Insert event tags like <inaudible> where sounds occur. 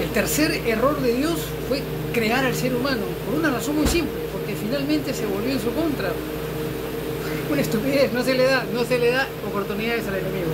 El tercer error de Dios fue crear al ser humano, por una razón muy simple, porque finalmente se volvió en su contra. <laughs> Una estupidez, no se le da, no se le da oportunidades al enemigo.